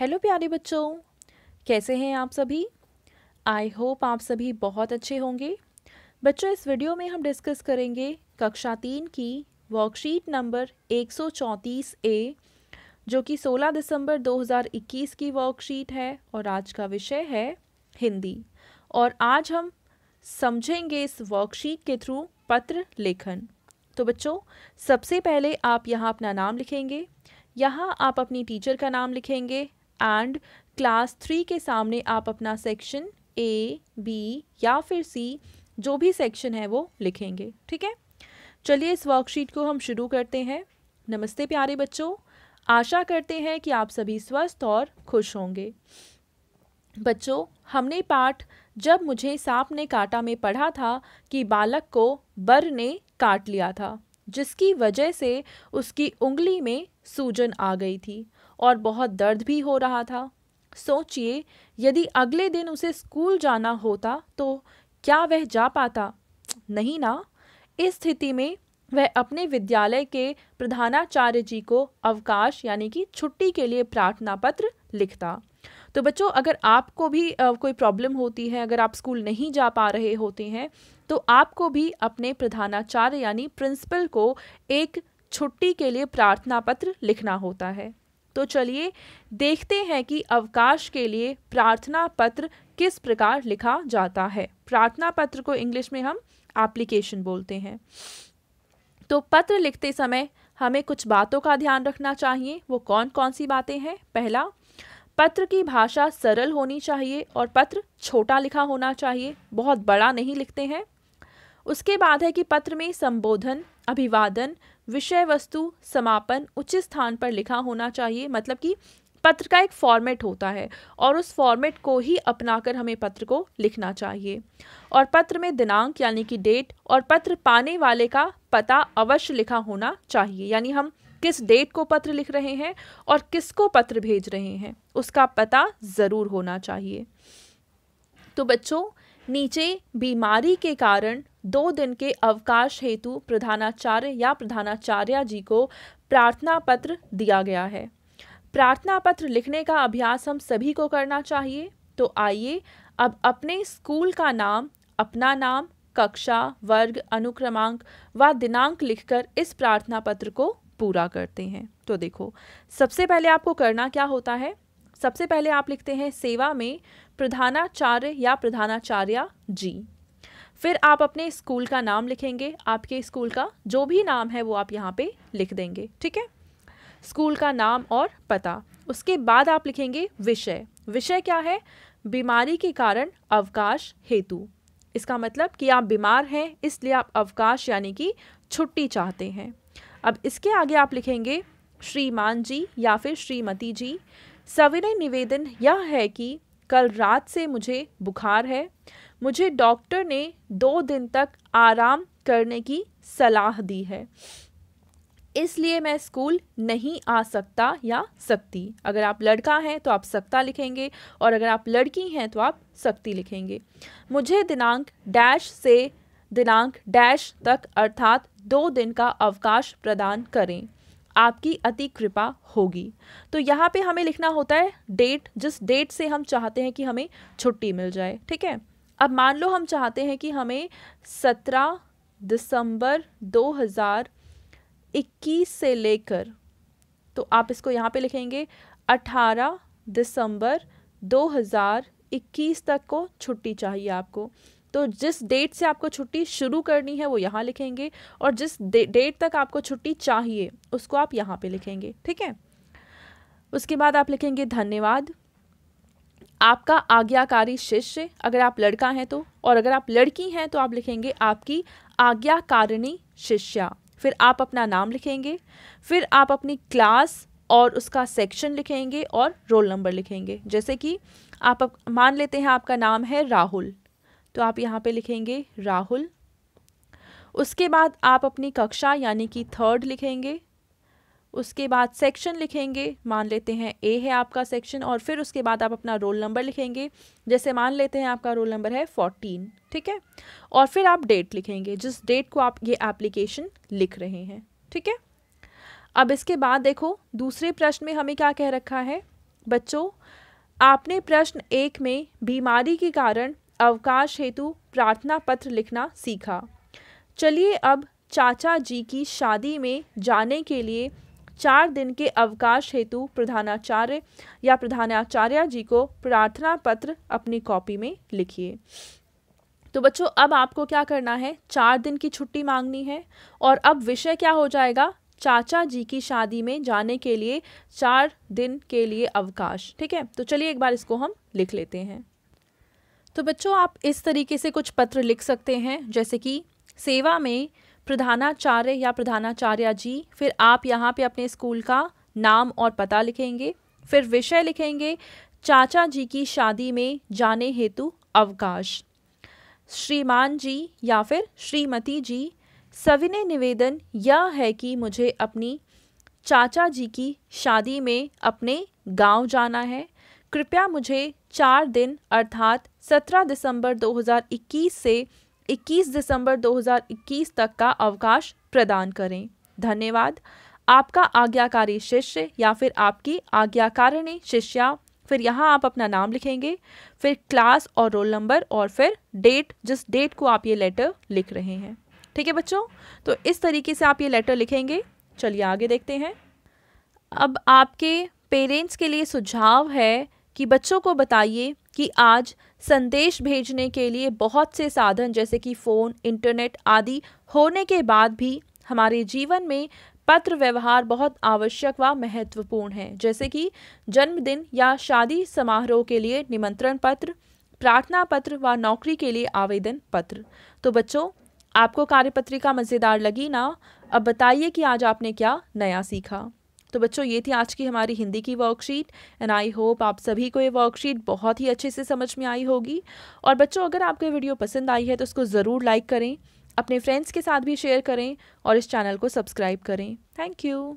Hello प्यारे बच्चों, कैसे हैं आप सभी? आई होप आप सभी बहुत अच्छे होंगे। बच्चों, इस वीडियो में हम डिस्कस करेंगे कक्षा तीन की वर्कशीट नंबर 134 ए जो कि 16 दिसंबर 2021 की वर्कशीट है और आज का विषय है हिंदी। और आज हम समझेंगे इस वर्कशीट के थ्रू पत्र लेखन। तो बच्चों, सबसे पहले आप यहाँ अपना नाम लिखेंगे। यहाँ आप अपनी टीचर का नाम लिखेंगे। एंड क्लास थ्री के सामने आप अपना सेक्शन ए बी या फिर सी जो भी सेक्शन है वो लिखेंगे, ठीक है? चलिए इस वर्कशीट को हम शुरू करते हैं। नमस्ते प्यारे बच्चों। आशा करते हैं कि आप सभी स्वस्थ और खुश होंगे। बच्चों, हमने पाठ जब मुझे सांप ने काटा में पढ़ा था कि बालक को बर ने काट लिया था, जिसकी वजह से उसकी उंगली में सूजन आ गई थी। और बहुत दर्द भी हो रहा था। सोचिए, यदि अगले दिन उसे स्कूल जाना होता तो क्या वह जा पाता? नहीं ना। इस स्थिति में वह अपने विद्यालय के प्रधानाचार्य जी को अवकाश, यानी कि छुट्टी के लिए प्रार्थना पत्र लिखता। तो बच्चों, अगर आपको भी कोई प्रॉब्लम होती है, अगर आप स्कूल नहीं जा पा रहे होते हैं तो आपको भी अपने प्रधानाचार्य, यानी प्रिंसिपल को एक छुट्टी के लिए प्रार्थना पत्र लिखना होता है। तो चलिए देखते हैं कि अवकाश के लिए प्रार्थना पत्र किस प्रकार लिखा जाता है। प्रार्थना पत्र को इंग्लिश में हम एप्लीकेशन बोलते हैं। तो पत्र लिखते समय हमें कुछ बातों का ध्यान रखना चाहिए। वो कौन कौन सी बातें हैं? पहला, पत्र की भाषा सरल होनी चाहिए और पत्र छोटा लिखा होना चाहिए। बहुत बड़ा नहीं लिखते हैं। उसके बाद है कि पत्र में संबोधन, अभिवादन विषय वस्तु समापन उचित स्थान पर लिखा होना चाहिए मतलब कि पत्र का एक फॉर्मेट होता है और उस फॉर्मेट को ही अपनाकर हमें पत्र को लिखना चाहिए। और पत्र में दिनांक यानी कि डेट और पत्र पाने वाले का पता अवश्य लिखा होना चाहिए, यानी हम किस डेट को पत्र लिख रहे हैं और किसको पत्र भेज रहे हैं, उसका पता ज़रूर होना चाहिए। तो बच्चों नीचे बीमारी के कारण दो दिन के अवकाश हेतु प्रधानाचार्य या प्रधानाचार्य जी को प्रार्थना पत्र दिया गया है। प्रार्थना पत्र लिखने का अभ्यास हम सभी को करना चाहिए। तो आइए अब अपने स्कूल का नाम, अपना नाम, कक्षा, वर्ग, अनुक्रमांक व दिनांक लिखकर इस प्रार्थना पत्र को पूरा करते हैं। तो देखो, सबसे पहले आपको करना क्या होता है? सबसे पहले आप लिखते हैं सेवा में प्रधानाचार्य या प्रधानाचार्य जी। फिर आप अपने स्कूल का नाम लिखेंगे, आपके स्कूल का जो भी नाम है वो आप यहाँ पे लिख देंगे, ठीक है? स्कूल का नाम और पता। उसके बाद आप लिखेंगे विषय। विषय क्या है? बीमारी के कारण अवकाश हेतु। इसका मतलब कि आप बीमार हैं, इसलिए आप अवकाश यानी कि छुट्टी चाहते हैं। अब इसके आगे आप लिखेंगे श्रीमान जी या फिर श्रीमती जी। सविनय निवेदन यह है कि कल रात से मुझे बुखार है। मुझे डॉक्टर ने दो दिन तक आराम करने की सलाह दी है। इसलिए मैं स्कूल नहीं आ सकता या सकती। अगर आप लड़का हैं तो आप सकता लिखेंगे और अगर आप लड़की हैं तो आप सकती लिखेंगे। मुझे दिनांक डैश से दिनांक डैश तक अर्थात दो दिन का अवकाश प्रदान करें। आपकी अति कृपा होगी। तो यहाँ पे हमें लिखना होता है डेट जिस डेट से हम चाहते हैं कि हमें छुट्टी मिल जाए, ठीक है? अब मान लो हम चाहते हैं कि हमें सत्रह दिसंबर 2021 से लेकर तो आप इसको यहाँ पे लिखेंगे, अठारह दिसंबर 2021 तक को छुट्टी चाहिए आपको। तो जिस डेट से आपको छुट्टी शुरू करनी है, वो यहाँ लिखेंगे और जिस डेट तक आपको छुट्टी चाहिए, उसको आप यहाँ पे लिखेंगे, ठीक है? उसके बाद आप लिखेंगे धन्यवाद। आपका आज्ञाकारी शिष्य, अगर आप लड़का हैं तो और अगर आप लड़की हैं तो आप लिखेंगे आपकी आज्ञाकारिणी शिष्या। फिर आप अपना नाम लिखेंगे, फिर आप अपनी क्लास और उसका सेक्शन लिखेंगे और रोल नंबर लिखेंगे। जैसे कि आप मान लेते हैं आपका नाम है राहुल। तो आप यहाँ पे लिखेंगे राहुल। उसके बाद आप अपनी कक्षा यानी कि थर्ड लिखेंगे। उसके बाद सेक्शन लिखेंगे, मान लेते हैं ए है आपका सेक्शन और फिर उसके बाद आप अपना रोल नंबर लिखेंगे। जैसे मान लेते हैं आपका रोल नंबर है फोर्टीन ठीक है? और फिर आप डेट लिखेंगे, जिस डेट को आप ये एप्लीकेशन लिख रहे हैं, ठीक है? अब इसके बाद देखो, दूसरे प्रश्न में हमें क्या कह रखा है? बच्चों, आपने प्रश्न एक में बीमारी के कारण अवकाश हेतु प्रार्थना पत्र लिखना सीखा। चलिए अब चाचा जी की शादी में जाने के लिए चार दिन के अवकाश हेतु प्रधानाचार्य या प्रधानाचार्य जी को प्रार्थना पत्र अपनी कॉपी में लिखिए। तो बच्चों, अब आपको क्या करना है? चार दिन की छुट्टी मांगनी है और अब विषय क्या हो जाएगा? चाचा जी की शादी में जाने के लिए चार दिन के लिए अवकाश, ठीक है? तो चलिए एक बार इसको हम लिख लेते हैं। तो बच्चों, आप इस तरीके से कुछ पत्र लिख सकते हैं, जैसे कि, सेवा में प्रधानाचार्य या प्रधानाचार्य जी, फिर आप यहाँ पे अपने स्कूल का नाम और पता लिखेंगे, फिर विषय लिखेंगे, चाचा जी की शादी में जाने हेतु अवकाश। श्रीमान जी या फिर श्रीमती जी, सविनय निवेदन यह है कि मुझे अपनी चाचा जी की शादी में अपने गाँव जाना है, कृपया मुझे चार दिन, अर्थात 17 दिसंबर 2021 से 21 दिसंबर 2021 तक का अवकाश प्रदान करें। धन्यवाद। आपका आज्ञाकारी शिष्य या फिर आपकी आज्ञाकारिणी शिष्या, फिर यहाँ आप अपना नाम लिखेंगे, फिर क्लास और रोल नंबर और फिर डेट, जिस डेट को आप ये लेटर लिख रहे हैं। ठीक है बच्चों? तो इस तरीके से आप ये लेटर लिखेंगे। चलिए आगे देखते हैं। अब आपके पेरेंट्स के लिए सुझाव है कि बच्चों को बताइए कि आज संदेश भेजने के लिए बहुत से साधन जैसे कि फ़ोन, इंटरनेट आदि होने के बाद भी हमारे जीवन में पत्र व्यवहार बहुत आवश्यक व महत्वपूर्ण है। जैसे कि जन्मदिन या शादी समारोह के लिए निमंत्रण पत्र, प्रार्थना पत्र व नौकरी के लिए आवेदन पत्र। तो बच्चों, आपको कार्यपत्रिका मज़ेदार लगी ना? अब बताइए कि आज आपने क्या नया सीखा। तो बच्चों, ये थी आज की हमारी हिंदी की वर्कशीट एंड आई होप आप सभी को ये वर्कशीट बहुत ही अच्छे से समझ में आई होगी। और बच्चों, अगर आपको ये वीडियो पसंद आई है तो उसको ज़रूर लाइक करें, अपने फ्रेंड्स के साथ भी शेयर करें और इस चैनल को सब्सक्राइब करें। Thank you